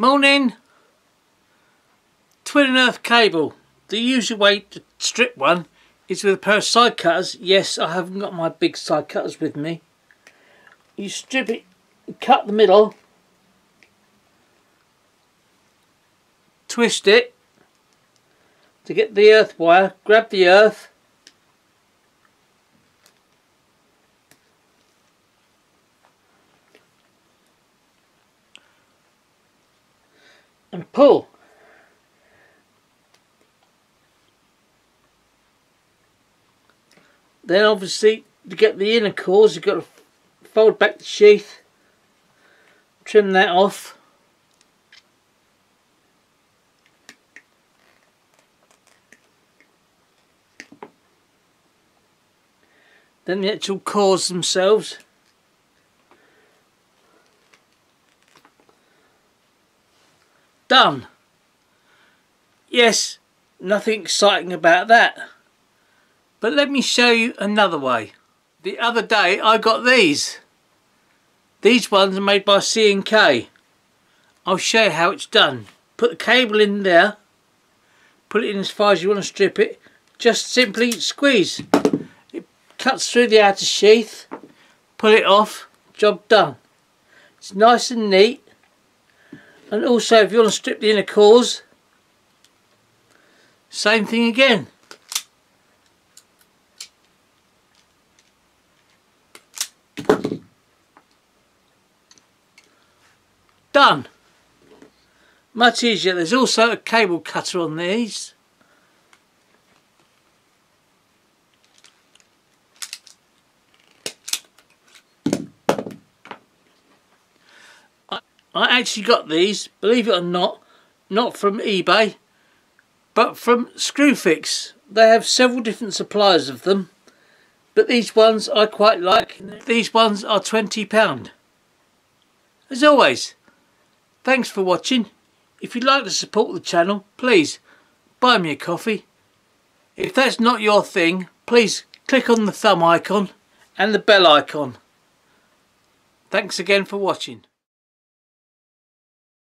Morning. Twin and earth cable. The usual way to strip one is with a pair of side cutters. Yes, I haven't got my big side cutters with me. You strip it, cut the middle, twist it to get the earth wire, grab the earth, and pull. Then obviously to get the inner cores you've got to fold back the sheath, trim that off. Then the actual cores themselves. Done. Yes, nothing exciting about that. But let me show you another way. The other day I got these. These ones are made by C&K. I'll show you how it's done. Put the cable in there. Put it in as far as you want to strip it. Just simply squeeze. It cuts through the outer sheath. Pull it off. Job done. It's nice and neat. And also if you want to strip the inner cores. Same thing again. Done. Much easier. There's also a cable cutter on these. I, actually got these, believe it or not, not from eBay, but from Screwfix. They have several different suppliers of them, but these ones I quite like. These ones are £20. As always, Thanks for watching. If you'd like to support the channel, please buy me a coffee. If that's not your thing, please click on the thumb icon and the bell icon. Thanks again for watching.